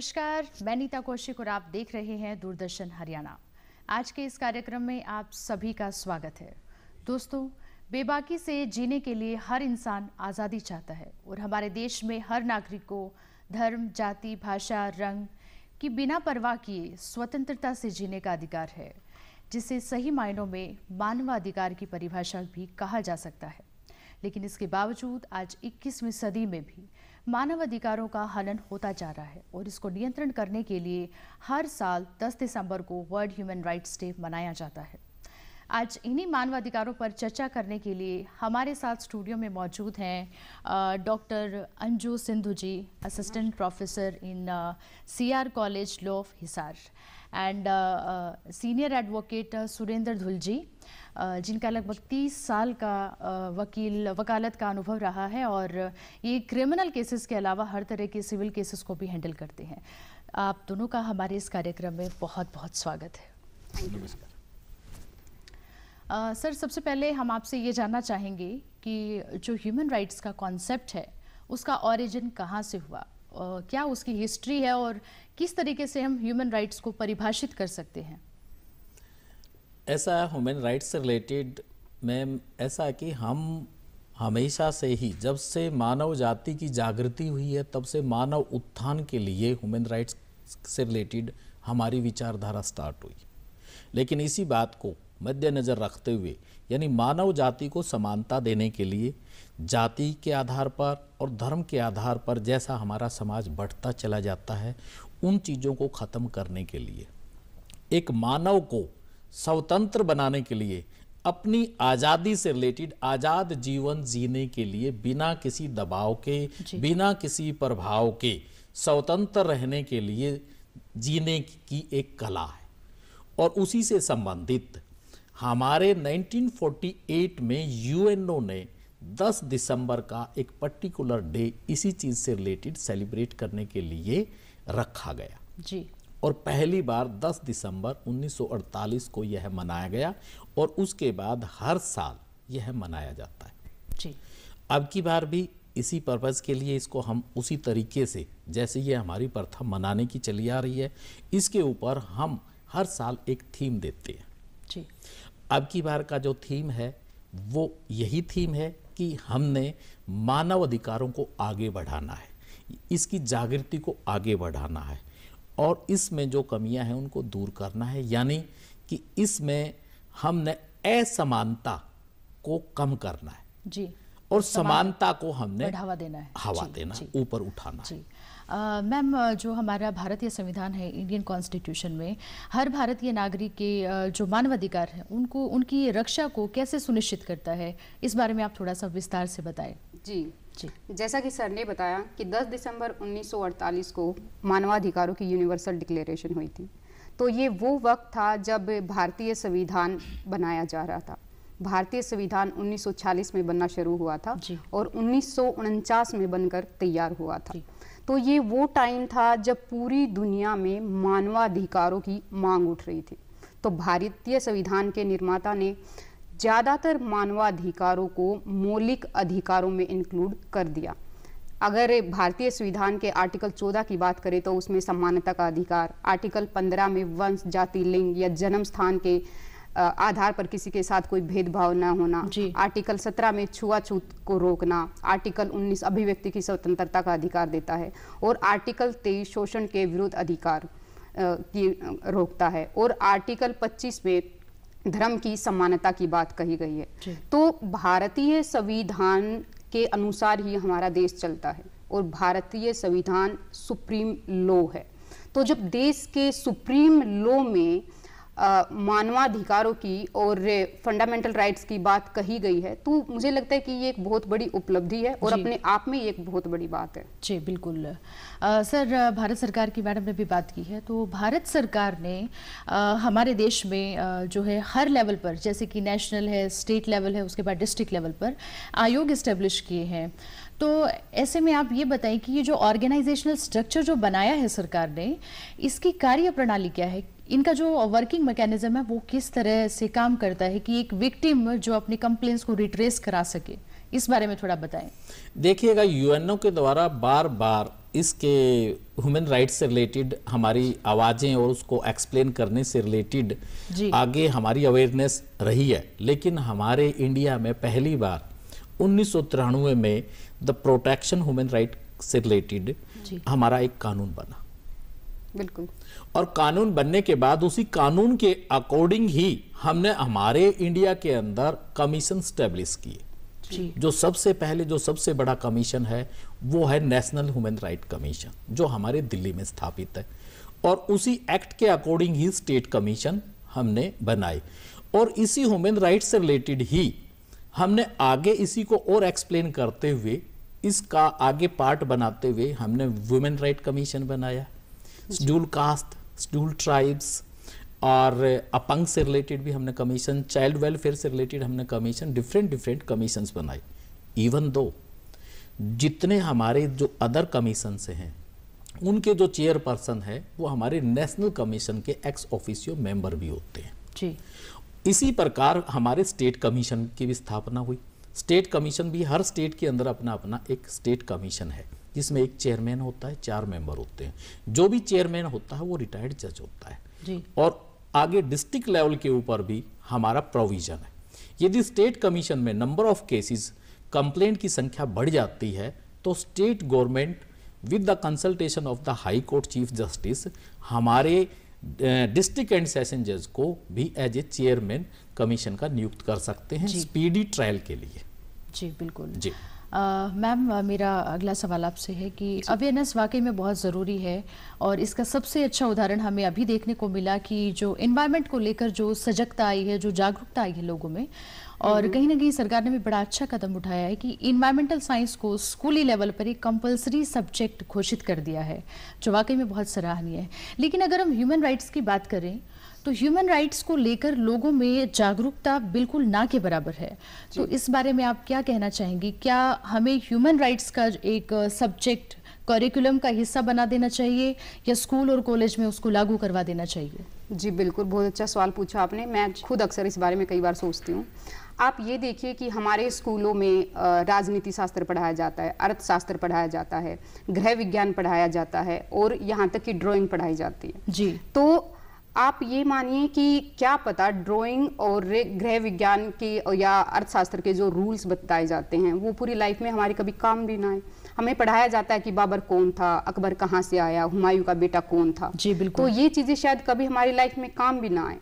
नमस्कार, मैं नीता कौशिक और आप देख रहे हैं दूरदर्शन हरियाणा। आज के इस कार्यक्रम में आप सभी का स्वागत है। दोस्तों, बेबाकी से जीने के लिए हर इंसान आज़ादी चाहता है और हमारे देश में हर नागरिक को धर्म, जाति, भाषा, रंग की बिना परवाह किए स्वतंत्रता से जीने का अधिकार है, जिसे सही मायनों में मानवाधिकार की परिभाषा भी कहा जा सकता है। लेकिन इसके बावजूद आज 21वीं सदी में भी मानव अधिकारों का हनन होता जा रहा है और इसको नियंत्रण करने के लिए हर साल 10 दिसंबर को वर्ल्ड ह्यूमन राइट्स डे मनाया जाता है। आज इन्हीं मानवाधिकारों पर चर्चा करने के लिए हमारे साथ स्टूडियो में मौजूद हैं doctor Anju Sindhu ji, assistant professor in C R college law of Hisar, and senior advocate Surender Dhull ji जिनका लगभग 30 साल का वकील, वकालत का अनुभव रहा है और ये क्रिमिनल केसेस के अलावा हर तरह के सिविल केसेस को भी हैंडल करते हैं। आप दोनों का हमारे इस कार्यक्रम में बहुत बहुत स्वागत है। नमस्कार सर सबसे पहले हम आपसे ये जानना चाहेंगे कि जो ह्यूमन राइट्स का कॉन्सेप्ट है उसका ओरिजिन कहाँ से हुआ? uh, क्या उसकी हिस्ट्री है और किस तरीके से हम ह्यूमन राइट्स को परिभाषित कर सकते हैं? ऐसा ह्यूमन राइट्स से रिलेटेड मैम ऐसा कि हम हमेशा से ही जब से मानव जाति की जागृति हुई है तब से मानव उत्थान के लिए ह्यूमन राइट्स से रिलेटेड हमारी विचारधारा स्टार्ट हुई। लेकिन इसी बात को मद्देनज़र रखते हुए यानी मानव जाति को समानता देने के लिए जाति के आधार पर और धर्म के आधार पर जैसा हमारा समाज बढ़ता चला जाता है उन चीज़ों को ख़त्म करने के लिए। एक मानव को स्वतंत्र बनाने के लिए अपनी आज़ादी से रिलेटेड आज़ाद जीवन जीने के लिए बिना किसी दबाव के बिना किसी प्रभाव के स्वतंत्र रहने के लिए जीने की एक कला है। और उसी से संबंधित हमारे 1948 में यूएनओ ने 10 दिसंबर का एक पर्टिकुलर डे इसी चीज़ से रिलेटेड सेलिब्रेट करने के लिए रखा गया। जी। और पहली बार 10 दिसंबर 1948 को यह मनाया गया और उसके बाद हर साल यह मनाया जाता है। जी। अब की बार भी इसी पर्पज़ के लिए इसको हम उसी तरीके से जैसे ये हमारी प्रथा मनाने की चली आ रही है इसके ऊपर हम हर साल एक थीम देते हैं। जी। अब की बार का जो थीम है वो यही थीम है कि हमने मानव अधिकारों को आगे बढ़ाना है। इसकी जागृति को आगे बढ़ाना है और इसमें जो कमियाँ हैं उनको दूर करना है। यानी कि इसमें हमने असमानता को कम करना है जी। और समानता को हमने बढ़ावा देना है। हवा जी, देना ऊपर उठाना जी, है मैम जो हमारा भारतीय संविधान है इंडियन कॉन्स्टिट्यूशन में हर भारतीय नागरिक के जो मानवाधिकार हैं उनको उनकी रक्षा को कैसे सुनिश्चित करता है इस बारे में आप थोड़ा सा विस्तार से बताएँ। जी। जी। जैसा कि सर ने बताया कि 10 दिसंबर 1948 को मानवाधिकारों की यूनिवर्सल डिक्लेरेशन हुई थी। तो ये वो वक्त था जब भारतीय संविधान बनाया जा रहा था। भारतीय संविधान 1946 में बनना शुरू हुआ था और उन्नीस सौ उनचास में बनकर तैयार हुआ था। तो ये वो टाइम था जब पूरी दुनिया में मानवाधिकारों की मांग उठ रही थी। तो भारतीय संविधान के निर्माता ने ज़्यादातर मानवाधिकारों को मौलिक अधिकारों में इंक्लूड कर दिया। अगर भारतीय संविधान के आर्टिकल 14 की बात करें तो उसमें समानता का अधिकार आर्टिकल 15 में वंश, जाति, लिंग या जन्म स्थान के आधार पर किसी के साथ कोई भेदभाव न होना आर्टिकल 17 में छुआछूत को रोकना आर्टिकल 19 अभिव्यक्ति की स्वतंत्रता का अधिकार देता है और आर्टिकल 23 शोषण के विरुद्ध अधिकार की रोकता है और आर्टिकल 25 में धर्म की समानता की बात कही गई है। तो भारतीय संविधान के अनुसार ही हमारा देश चलता है और भारतीय संविधान सुप्रीम लॉ है। तो जब देश के सुप्रीम लॉ में मानवाधिकारों की और फंडामेंटल राइट्स की बात कही गई है तो मुझे लगता है कि ये एक बहुत बड़ी उपलब्धि है और अपने आप में ये एक बहुत बड़ी बात है। जी बिल्कुल। अ, सर भारत सरकार की मैडम ने भी बात की है तो भारत सरकार ने अ, हमारे देश में अ, जो है हर लेवल पर जैसे कि नेशनल है स्टेट लेवल है उसके बाद डिस्ट्रिक्ट लेवल पर आयोग इस्टेब्लिश किए हैं। तो ऐसे में आप ये बताएँ कि ये जो ऑर्गेनाइजेशनल स्ट्रक्चर जो बनाया है सरकार ने इसकी कार्य प्रणाली क्या है? इनका जो वर्किंग मैकेनिज्म है वो किस तरह से काम करता है कि एक विक्टिम जो अपनी कंप्लेंट्स को रिट्रेस करा सके? इस बारे में थोड़ा बताएँ। देखिएगा यूएनओ के द्वारा बार बार इसके ह्यूमन राइट्स से रिलेटेड हमारी आवाज़ें और उसको एक्सप्लेन करने से रिलेटेड आगे हमारी अवेयरनेस रही है। लेकिन हमारे इंडिया में पहली बार उन्नीस सौ तिरानवे में द प्रोटेक्शन ह्यूमन राइट से रिलेटेड हमारा एक कानून बना। बिल्कुल। और कानून बनने के बाद उसी कानून के अकॉर्डिंग ही हमने हमारे इंडिया के अंदर कमीशन स्टेब्लिश किए। जो। सबसे पहले जो सबसे बड़ा कमीशन है वो है नेशनल ह्यूमन राइट कमीशन जो हमारे दिल्ली में स्थापित है। और उसी एक्ट के अकॉर्डिंग ही स्टेट कमीशन हमने बनाए और इसी ह्यूमन राइट से रिलेटेड ही हमने आगे इसी को और एक्सप्लेन करते हुए इसका आगे पार्ट बनाते हुए हमने वुमेन राइट कमीशन बनाया। शेड्यूल कास्ट शेड्यूल ट्राइब्स और अपंग से रिलेटेड भी हमने कमीशन चाइल्ड वेलफेयर से रिलेटेड हमने कमीशन डिफरेंट डिफरेंट कमीशंस बनाए इवन दो जितने हमारे जो अदर कमीशन से हैं उनके जो चेयरपर्सन है वो हमारे नेशनल कमीशन के एक्स ऑफिसियो मेंबर भी होते हैं। जी। इसी प्रकार हमारे स्टेट कमीशन की भी स्थापना हुई। स्टेट कमीशन भी हर स्टेट के अंदर अपना अपना एक स्टेट कमीशन है। जिसमें एक चेयरमैन होता है चार मेंबर होते हैं। जो भी चेयरमैन होता है वो रिटायर्ड जज होता है। जी। और आगे डिस्ट्रिक्ट लेवल के ऊपर भी हमारा प्रोविज़न है। यदि स्टेट कमीशन में नंबर ऑफ़ केसेस कंप्लेंट की संख्या बढ़ जाती है तो state government with the consultation of the high court chief justice हमारे डिस्ट्रिक्ट एंड सेशन जज को भी एज ए चेयरमैन कमीशन का नियुक्त कर सकते हैं स्पीडी ट्रायल के लिए। जी बिल्कुल। जी। मैम मेरा अगला सवाल आपसे है कि अवेयरनेस वाकई में बहुत ज़रूरी है और इसका सबसे अच्छा उदाहरण हमें अभी देखने को मिला कि जो इन्वायरमेंट को लेकर जो सजगता आई है जो जागरूकता आई है लोगों में और कहीं ना कहीं सरकार ने भी बड़ा अच्छा कदम उठाया है कि इन्वायरमेंटल साइंस को स्कूली लेवल पर एक कंपलसरी सब्जेक्ट घोषित कर दिया है जो वाकई में बहुत सराहनीय है। लेकिन अगर हम ह्यूमन राइट्स की बात करें तो ह्यूमन राइट्स को लेकर लोगों में जागरूकता बिल्कुल ना के बराबर है। तो इस बारे में आप क्या कहना चाहेंगी? क्या हमें ह्यूमन राइट्स का एक सब्जेक्ट करिकुलम का हिस्सा बना देना चाहिए या स्कूल और कॉलेज में उसको लागू करवा देना चाहिए? जी बिल्कुल। बहुत अच्छा सवाल पूछा आपने। मैं खुद अक्सर इस बारे में कई बार सोचती हूँ। आप ये देखिए कि हमारे स्कूलों में राजनीति शास्त्र पढ़ाया जाता है अर्थशास्त्र पढ़ाया जाता है गृह विज्ञान पढ़ाया जाता है और यहाँ तक कि ड्राइंग पढ़ाई जाती है। जी। तो आप ये मानिए कि क्या पता ड्राइंग और गृह विज्ञान के या अर्थशास्त्र के जो रूल्स बताए जाते हैं वो पूरी लाइफ में हमारे कभी काम भी ना आए हमें पढ़ाया जाता है कि बाबर कौन था अकबर कहाँ से आया हुमायूं का बेटा कौन था जी, बिल्कुल। तो ये चीज़ें शायद कभी हमारी लाइफ में काम भी ना आए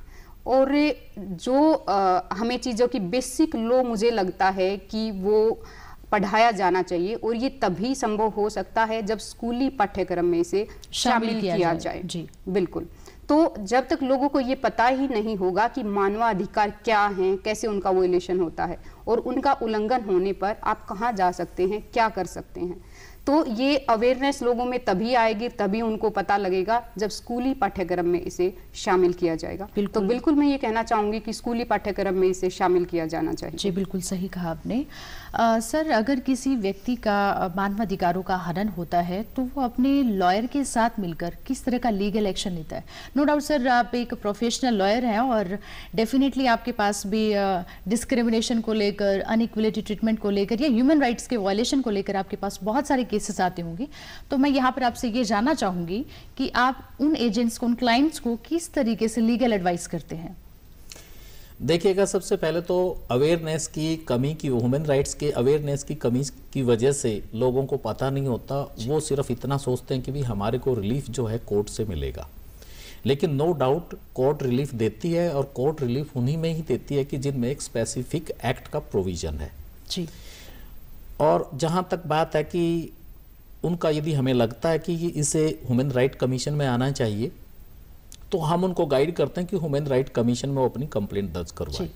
और जो अ, हमें चीज़ों की बेसिक लो मुझे लगता है कि वो पढ़ाया जाना चाहिए और ये तभी संभव हो सकता है जब स्कूली पाठ्यक्रम में इसे शामिल शामिल किया किया, जाए। जाए जी। बिल्कुल तो जब तक लोगों को ये पता ही नहीं होगा कि मानवाधिकार क्या हैं, कैसे उनका वोलेशन होता है और उनका उल्लंघन होने पर आप कहाँ जा सकते हैं, क्या कर सकते हैं तो ये अवेयरनेस लोगों में तभी आएगी तभी उनको पता लगेगा जब स्कूली पाठ्यक्रम में इसे शामिल किया जाएगा बिल्कुल। तो बिल्कुल। मैं ये कहना चाहूँगी कि स्कूली पाठ्यक्रम में इसे शामिल किया जाना चाहिए जी बिल्कुल सही कहा आपने अ, सर अगर किसी व्यक्ति का मानवाधिकारों का हनन होता है तो वो अपने लॉयर के साथ मिलकर किस तरह का लीगल एक्शन लेता है नो डाउट सर आप एक प्रोफेशनल लॉयर हैं और डेफिनेटली आपके पास भी डिस्क्रिमिनेशन को लेकर अनइक्वलिटी ट्रीटमेंट को लेकर या ह्यूमन राइट्स के वायलेशन को लेकर आपके पास बहुत सारे केसेस आते होंगे। तो मैं यहाँ पर आपसे ये जानना चाहूँगी कि आप उन एजेंट्स को उन क्लाइंट्स को किस तरीके से लीगल एडवाइस करते हैं? देखिएगा सबसे पहले तो अवेयरनेस की कमी की ह्यूमन राइट्स के अवेयरनेस की कमी की वजह से लोगों को पता नहीं होता वो सिर्फ़ इतना सोचते हैं कि भी हमारे को रिलीफ जो है कोर्ट से मिलेगा। लेकिन नो डाउट कोर्ट रिलीफ देती है और कोर्ट रिलीफ उन्हीं में ही देती है कि जिनमें एक स्पेसिफिक एक्ट का प्रोविज़न है। जी। और जहाँ तक बात है कि उनका यदि हमें लगता है कि इसे ह्यूमन राइट कमीशन में आना चाहिए तो हम उनको गाइड करते हैं कि ह्यूमन राइट कमीशन में वो अपनी कंप्लेंट दर्ज करवाएँ।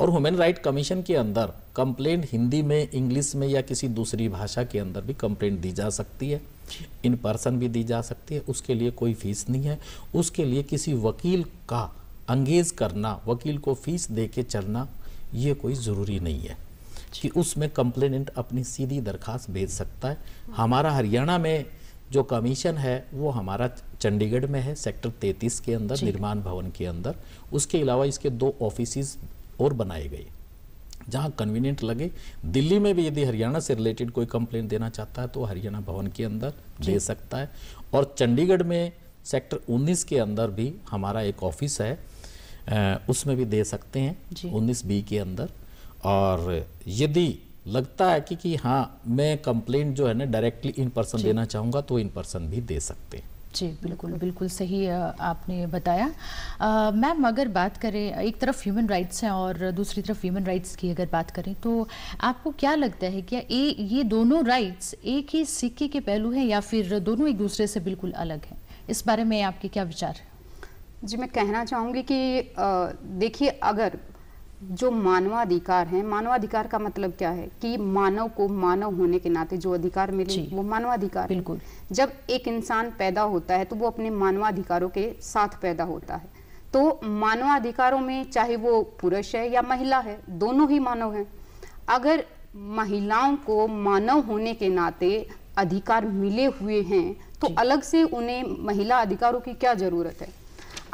और ह्यूमन राइट कमीशन के अंदर कंप्लेंट हिंदी में इंग्लिश में या किसी दूसरी भाषा के अंदर भी कंप्लेंट दी जा सकती है। इन पर्सन भी दी जा सकती है। उसके लिए कोई फ़ीस नहीं है। उसके लिए किसी वकील का अंगेज करना वकील को फ़ीस दे के चलना ये कोई ज़रूरी नहीं है। कि उसमें कंप्लेनेंट अपनी सीधी दरखास्त भेज सकता है। हमारा हरियाणा में जो कमीशन है वो हमारा चंडीगढ़ में है सेक्टर 33 के अंदर निर्माण भवन के अंदर। उसके अलावा इसके दो ऑफ़िस और बनाए गए। जहाँ कन्वीनियंट लगे। दिल्ली में भी यदि हरियाणा से रिलेटेड कोई कंप्लेंट देना चाहता है तो हरियाणा भवन के अंदर दे सकता है। और चंडीगढ़ में सेक्टर 19 के अंदर भी हमारा एक ऑफ़िस है उसमें भी दे सकते हैं। जी। 19 बी के अंदर। और यदि लगता है कि कि हाँ मैं कंप्लेंट जो है ना डायरेक्टली इन पर्सन देना चाहूँगा तो इन पर्सन भी दे सकते हैं। जी बिल्कुल बिल्कुल सही आपने बताया। मैम अगर बात करें एक तरफ़ ह्यूमन राइट्स हैं और दूसरी तरफ़ ह्यूमन राइट्स की अगर बात करें तो आपको क्या लगता है क्या ए, ये दोनों राइट्स एक ही सिक्के के पहलू हैं या फिर दोनों एक दूसरे से बिल्कुल अलग हैं? इस बारे में आपके क्या विचार हैं? जी मैं कहना चाहूँगी कि देखिए अगर जो मानवाधिकार हैं मानवाधिकार का मतलब क्या है? कि मानव को मानव होने के नाते जो अधिकार मिले वो मानवाधिकार बिल्कुल। जब एक इंसान पैदा होता है तो वो अपने मानवाधिकारों के साथ पैदा होता है। तो मानवाधिकारों में चाहे वो पुरुष है या महिला है दोनों ही मानव हैं। अगर महिलाओं को मानव होने के नाते अधिकार मिले हुए हैं तो अलग से उन्हें महिला अधिकारों की क्या ज़रूरत है?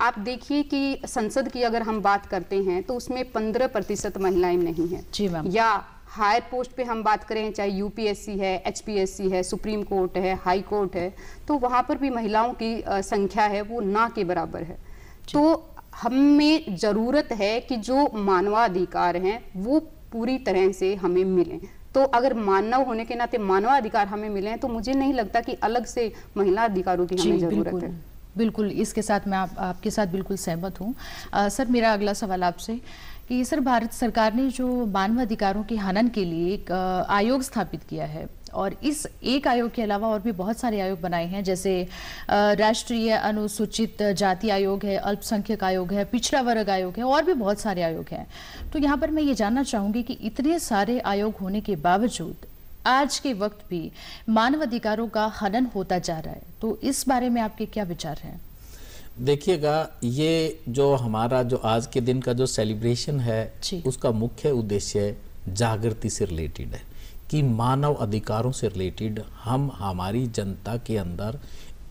आप देखिए कि संसद की अगर हम बात करते हैं तो उसमें पंद्रह प्रतिशत महिलाएँ नहीं है। जी या हायर पोस्ट पे हम बात करें चाहे यूपीएससी है एचपीएससी है सुप्रीम कोर्ट है हाई कोर्ट है तो वहाँ पर भी महिलाओं की संख्या है वो ना के बराबर है। तो हमें ज़रूरत है कि जो मानवाधिकार हैं वो पूरी तरह से हमें मिलें। तो अगर मानव होने के नाते मानवाधिकार हमें मिले हैं तो मुझे नहीं लगता कि अलग से महिला अधिकारों की हमें ज़रूरत है। बिल्कुल इसके साथ मैं आप, आपके साथ बिल्कुल सहमत हूँ। सर मेरा अगला सवाल आपसे कि सर भारत सरकार ने जो मानवाधिकारों के हनन के लिए एक आयोग स्थापित किया है और इस एक आयोग के अलावा और भी बहुत सारे आयोग बनाए हैं जैसे राष्ट्रीय अनुसूचित जाति आयोग है अल्पसंख्यक आयोग है पिछड़ा वर्ग आयोग है और भी बहुत सारे आयोग हैं। तो यहाँ पर मैं ये जानना चाहूँगी कि इतने सारे आयोग होने के बावजूद आज के वक्त भी मानवाधिकारों का हनन होता जा रहा है। तो इस बारे में आपके क्या विचार हैं? देखिएगा ये जो हमारा जो आज के दिन का जो सेलिब्रेशन है उसका मुख्य उद्देश्य जागृति से रिलेटेड है कि मानव अधिकारों से रिलेटेड हम हमारी जनता के अंदर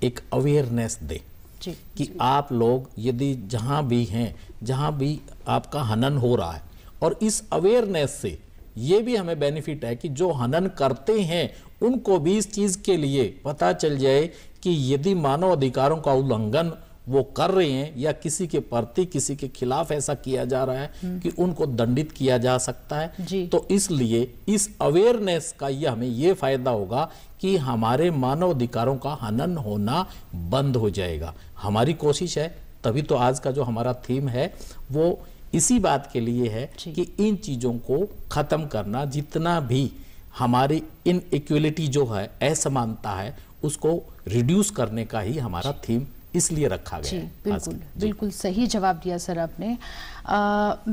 एक अवेयरनेस दें जी कि आप लोग यदि जहाँ भी हैं जहाँ भी आपका हनन हो रहा है और इस अवेयरनेस से ये भी हमें बेनिफिट है कि जो हनन करते हैं उनको भी इस चीज़ के लिए पता चल जाए कि यदि मानव अधिकारों का उल्लंघन वो कर रहे हैं या किसी के प्रति किसी के खिलाफ ऐसा किया जा रहा है कि उनको दंडित किया जा सकता है तो इसलिए इस अवेयरनेस का ये हमें ये फ़ायदा होगा कि हमारे मानव अधिकारों का हनन होना बंद हो जाएगा। हमारी कोशिश है तभी तो आज का जो हमारा थीम है वो इसी बात के लिए है कि इन चीज़ों को ख़त्म करना जितना भी हमारी इन इक्वलिटी जो है असमानता है उसको रिड्यूस करने का ही हमारा थीम इसलिए रखा गया है बिल्कुल जी। बिल्कुल सही जवाब दिया सर आपने।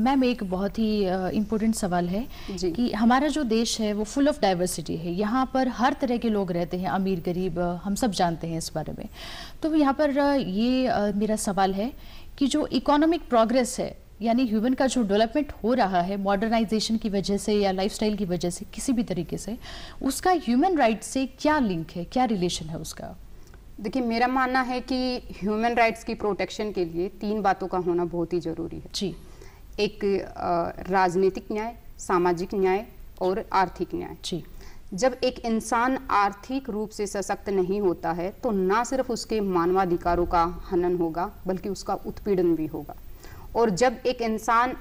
मैम एक बहुत ही इम्पोर्टेंट सवाल है कि हमारा जो देश है वो फुल ऑफ़ डाइवर्सिटी है। यहाँ पर हर तरह के लोग रहते हैं अमीर गरीब हम सब जानते हैं इस बारे में। तो यहाँ पर ये अ, मेरा सवाल है कि जो इकोनॉमिक प्रोग्रेस है यानी ह्यूमन का जो डेवलपमेंट हो रहा है मॉडर्नाइजेशन की वजह से या लाइफस्टाइल की वजह से किसी भी तरीके से उसका ह्यूमन राइट से क्या लिंक है क्या रिलेशन है उसका? देखिए मेरा मानना है कि ह्यूमन राइट्स की प्रोटेक्शन के लिए तीन बातों का होना बहुत ही ज़रूरी है। जी। एक राजनीतिक न्याय सामाजिक न्याय और आर्थिक न्याय। जी। जब एक इंसान आर्थिक रूप से सशक्त नहीं होता है तो ना सिर्फ़ उसके मानवाधिकारों का हनन होगा बल्कि उसका उत्पीड़न भी होगा। और जब एक इंसान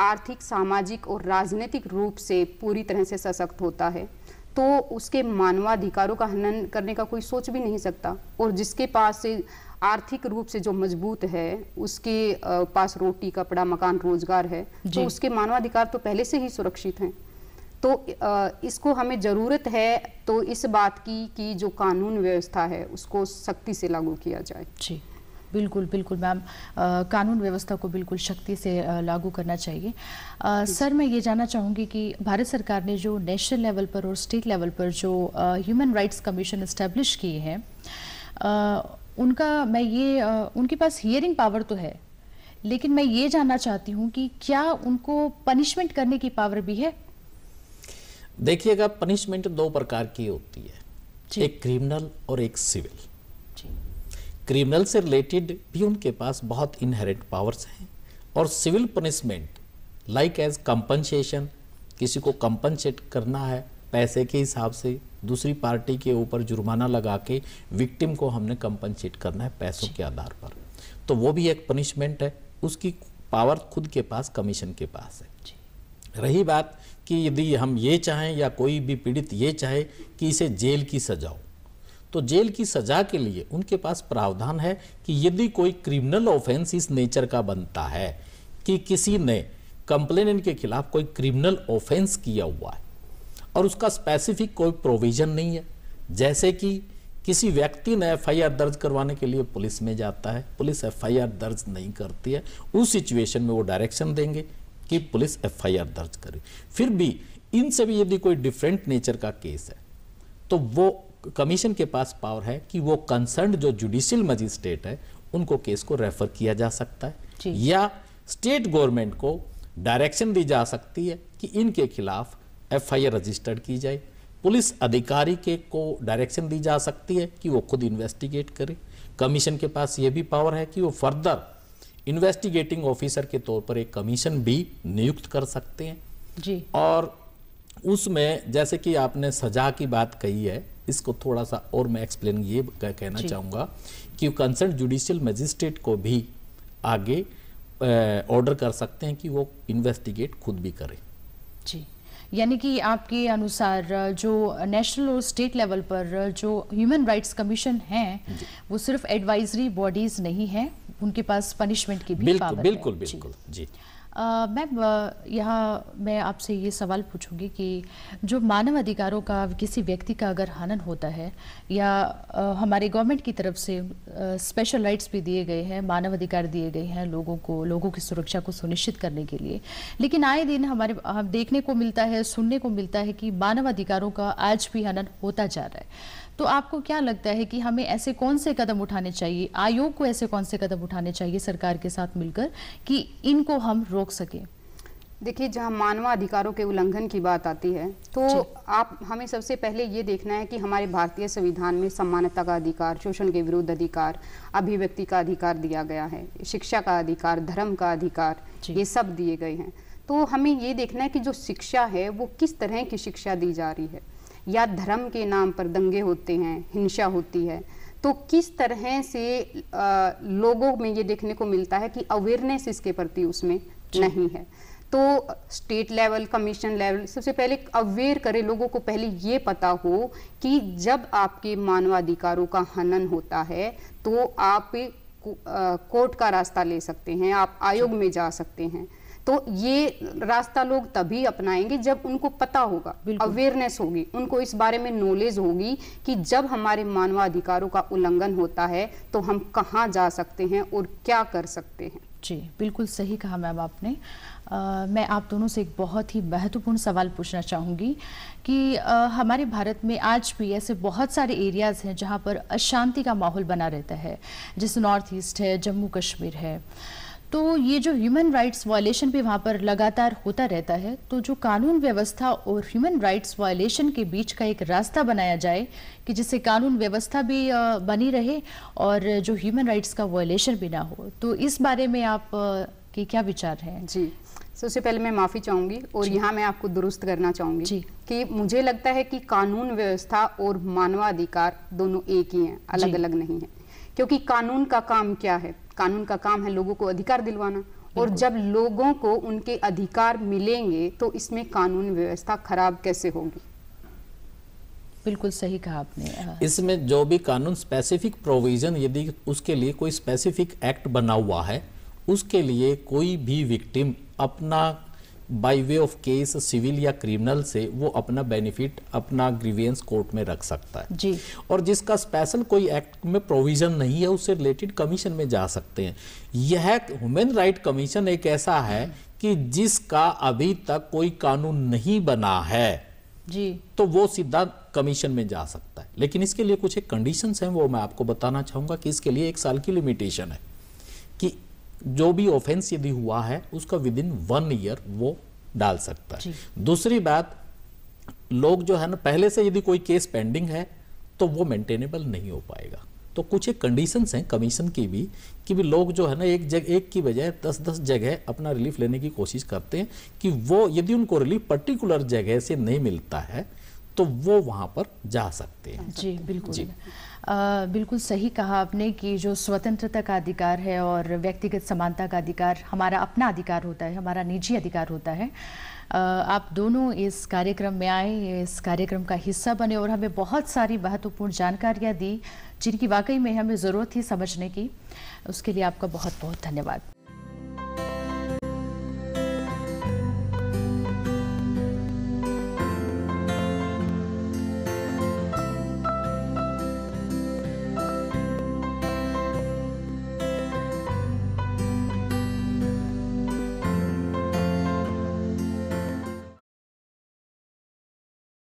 आर्थिक सामाजिक और राजनीतिक रूप से पूरी तरह से सशक्त होता है तो उसके मानवाधिकारों का हनन करने का कोई सोच भी नहीं सकता। और जिसके पास से आर्थिक रूप से जो मज़बूत है उसके पास रोटी कपड़ा मकान रोज़गार है तो उसके मानवाधिकार तो पहले से ही सुरक्षित हैं। तो इसको हमें ज़रूरत है तो इस बात की कि जो कानून व्यवस्था है उसको सख्ती से लागू किया जाए। जी। बिल्कुल बिल्कुल मैम। कानून व्यवस्था को बिल्कुल शक्ति से अ, लागू करना चाहिए। अ, सर मैं ये जानना चाहूँगी कि भारत सरकार ने जो नेशनल लेवल पर और स्टेट लेवल पर जो ह्यूमन राइट्स कमीशन इस्टेब्लिश किए हैं उनका मैं ये अ, उनके पास हियरिंग पावर तो है लेकिन मैं ये जानना चाहती हूँ कि क्या उनको पनिशमेंट करने की पावर भी है? देखिएगा पनिशमेंट दो प्रकार की होती है एक क्रिमिनल और एक सिविल। क्रिमिनल से रिलेटेड भी उनके पास बहुत इनहेरेंट पावर्स हैं। और civil punishment like as compensation किसी को कंपनसेट करना है पैसे के हिसाब से दूसरी पार्टी के ऊपर जुर्माना लगा के विक्टिम को हमने कंपनसेट करना है पैसों के आधार पर। तो वो भी एक पनिशमेंट है उसकी पावर खुद के पास कमीशन के पास है। रही बात कि यदि हम ये चाहें या कोई भी पीड़ित ये चाहे कि इसे जेल की सजा हो तो जेल की सजा के लिए उनके पास प्रावधान है कि यदि कोई क्रिमिनल ऑफेंस इस नेचर का बनता है कि किसी ने कंप्लेनेंट के खिलाफ कोई क्रिमिनल ऑफेंस किया हुआ है और उसका स्पेसिफिक कोई प्रोविज़न नहीं है, जैसे कि किसी व्यक्ति ने एफआईआर दर्ज करवाने के लिए पुलिस में जाता है, पुलिस एफआईआर दर्ज नहीं करती है, उस सिचुएशन में वो डायरेक्शन देंगे कि पुलिस एफआईआर दर्ज करे। फिर भी इनसे भी यदि कोई डिफरेंट नेचर का केस है तो वो कमीशन के पास पावर है कि वो कंसर्न जो जुडिशियल मजिस्ट्रेट है उनको केस को रेफर किया जा सकता है। या स्टेट गवर्नमेंट को डायरेक्शन दी जा सकती है कि इनके खिलाफ एफआईआर रजिस्टर्ड की जाए। पुलिस अधिकारी के को डायरेक्शन दी जा सकती है कि वो खुद इन्वेस्टिगेट करे। कमीशन के पास ये भी पावर है कि वो फर्दर इन्वेस्टिगेटिंग ऑफिसर के तौर पर एक कमीशन भी नियुक्त कर सकते हैं। जी। और उसमें जैसे कि आपने सजा की बात कही है इसको थोड़ा सा और मैं एक्सप्लेन ये कहना चाहूँगा कि कंसर्न जुडिशियल मजिस्ट्रेट को भी आगे ऑर्डर कर सकते हैं कि वो इन्वेस्टिगेट खुद भी करें। जी। यानी कि आपके अनुसार जो नेशनल और स्टेट लेवल पर जो ह्यूमन राइट्स कमीशन हैं वो सिर्फ़ एडवाइजरी बॉडीज नहीं हैं उनके पास पनिशमेंट की भी बिल्कुल बिल्कुल है। बिल्कुल जी, जी। मैम यहाँ मैं आपसे ये सवाल पूछूँगी कि जो मानव अधिकारों का किसी व्यक्ति का अगर हनन होता है या आ, हमारे गवर्नमेंट की तरफ़ से आ, स्पेशल राइट्स भी दिए गए हैं मानव अधिकार दिए गए हैं लोगों को लोगों की सुरक्षा को सुनिश्चित करने के लिए लेकिन आए दिन हमारे हम देखने को मिलता है सुनने को मिलता है कि मानव अधिकारों का आज भी हनन होता जा रहा है। तो आपको क्या लगता है कि हमें ऐसे कौन से कदम उठाने चाहिए? आयोग को ऐसे कौन से कदम उठाने चाहिए सरकार के साथ मिलकर कि इनको हम रोक सकें? देखिए जहाँ मानवाधिकारों के उल्लंघन की बात आती है तो आप हमें सबसे पहले ये देखना है कि हमारे भारतीय संविधान में समानता का अधिकार शोषण के विरुद्ध अधिकार अभिव्यक्ति का अधिकार दिया गया है शिक्षा का अधिकार धर्म का अधिकार ये सब दिए गए हैं। तो हमें ये देखना है कि जो शिक्षा है वो किस तरह की शिक्षा दी जा रही है। या धर्म के नाम पर दंगे होते हैं हिंसा होती है। तो किस तरह से आ, लोगों में ये देखने को मिलता है कि अवेयरनेस इसके प्रति उसमें नहीं है? तो स्टेट लेवल कमीशन लेवल सबसे पहले अवेयर करे लोगों को पहले ये पता हो कि जब आपके मानवाधिकारों का हनन होता है तो आप कोर्ट का रास्ता ले सकते हैं आप आयोग में जा सकते हैं। तो ये रास्ता लोग तभी अपनाएँगे जब उनको पता होगा अवेयरनेस होगी। उनको इस बारे में नॉलेज होगी कि जब हमारे मानवाधिकारों का उल्लंघन होता है तो हम कहाँ जा सकते हैं और क्या कर सकते हैं। जी बिल्कुल सही कहा मैम आपने। आ, मैं आप दोनों से एक बहुत ही महत्वपूर्ण सवाल पूछना चाहूँगी कि आ, हमारे भारत में आज भी ऐसे बहुत सारे एरियाज़ हैं जहाँ पर अशांति का माहौल बना रहता है। जैसे नॉर्थ ईस्ट है जम्मू कश्मीर है। तो ये जो ह्यूमन राइट्स वायलेशन भी वहाँ पर लगातार होता रहता है तो जो कानून व्यवस्था और ह्यूमन राइट्स वायलेशन के बीच का एक रास्ता बनाया जाए कि जिससे कानून व्यवस्था भी बनी रहे और जो ह्यूमन राइट्स का वायलेशन भी ना हो तो इस बारे में आप के क्या विचार हैं? जी सबसे पहले मैं माफ़ी चाहूँगी और यहाँ मैं आपको दुरुस्त करना चाहूँगी कि मुझे लगता है कि कानून व्यवस्था और मानवाधिकार दोनों एक ही हैं अलग अलग नहीं है। क्योंकि कानून का काम क्या है? कानून का काम है लोगों को अधिकार दिलवाना। और जब लोगों को उनके अधिकार मिलेंगे तो इसमें कानून व्यवस्था खराब कैसे होगी? बिल्कुल सही कहा आपने हाँ। इसमें जो भी कानून स्पेसिफिक प्रोविज़न यदि उसके लिए कोई स्पेसिफिक एक्ट बना हुआ है उसके लिए कोई भी विक्टिम अपना by way of case civil या क्रिमिनल से वो अपना बेनिफिट अपना ग्रीवियंस कोर्ट में रख सकता है। जी। और जिसका स्पेशल कोई एक्ट में प्रोविज़न नहीं है उससे रिलेटेड कमीशन में जा सकते हैं। यह ह्यूमन राइट कमीशन एक ऐसा है कि जिसका अभी तक कोई कानून नहीं बना है जी। तो वो सीधा कमीशन में जा सकता है। लेकिन इसके लिए कुछ एक कंडीशंस हैं वो मैं आपको बताना चाहूँगा कि इसके लिए एक साल की लिमिटेशन है। जो भी ऑफेंस यदि हुआ है उसका विद इन वन ईयर वो डाल सकता है। दूसरी बात लोग जो है ना पहले से यदि कोई केस पेंडिंग है तो वो मेंटेनेबल नहीं हो पाएगा। तो कुछ एक कंडीशंस हैं कमीशन की भी कि भी लोग जो है ना एक जगह एक की बजाय दस दस जगह अपना रिलीफ लेने की कोशिश करते हैं कि वो यदि उनको रिलीफ पर्टिकुलर जगह से नहीं मिलता है तो वो वहाँ पर जा सकते हैं। जी बिल्कुल। आ, बिल्कुल सही कहा आपने कि जो स्वतंत्रता का अधिकार है और व्यक्तिगत समानता का अधिकार हमारा अपना अधिकार होता है हमारा निजी अधिकार होता है। आप दोनों इस कार्यक्रम में आए इस कार्यक्रम का हिस्सा बने और हमें बहुत सारी महत्वपूर्ण जानकारियाँ दी जिनकी वाकई में हमें ज़रूरत थी समझने की। उसके लिए आपका बहुत बहुत धन्यवाद।